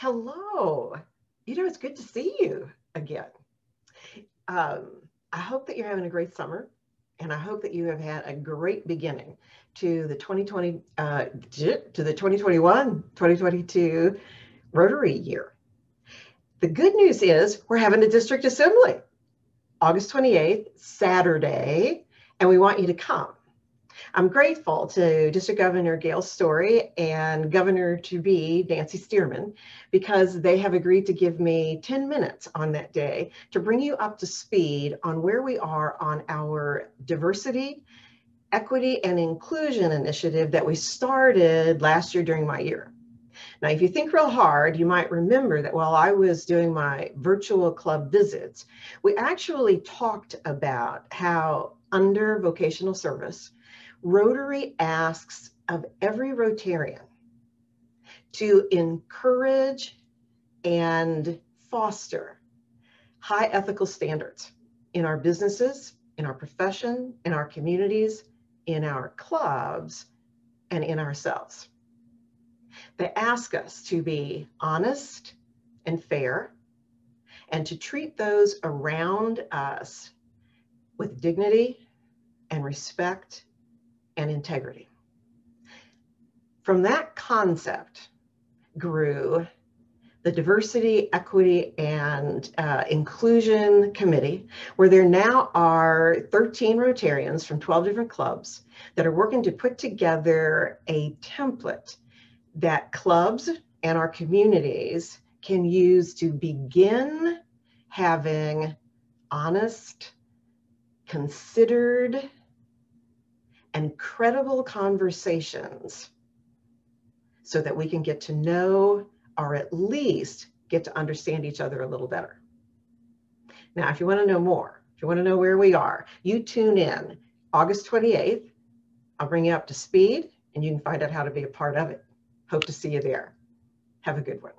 Hello. You know, it's good to see you again. Um, I hope that you're having a great summer, and I hope that you have had a great beginning to the 2020 uh, to the 2021 2022 Rotary year. The good news is we're having a district assembly August 28th, Saturday, and we want you to come. I'm grateful to District Governor Gail Storey and Governor to be Nancy Stearman because they have agreed to give me 10 minutes on that day to bring you up to speed on where we are on our diversity, equity, and inclusion initiative that we started last year during my year. Now, if you think real hard, you might remember that while I was doing my virtual club visits, we actually talked about how under vocational service, Rotary asks of every Rotarian to encourage and foster high ethical standards in our businesses, in our profession, in our communities, in our clubs, and in ourselves. They ask us to be honest and fair and to treat those around us with dignity and respect and integrity. From that concept grew the Diversity, Equity, and uh, Inclusion Committee, where there now are 13 Rotarians from 12 different clubs that are working to put together a template that clubs and our communities can use to begin having honest, considered, and credible conversations so that we can get to know or at least get to understand each other a little better. Now, if you want to know more, if you want to know where we are, you tune in August 28th. I'll bring you up to speed and you can find out how to be a part of it. Hope to see you there. Have a good one.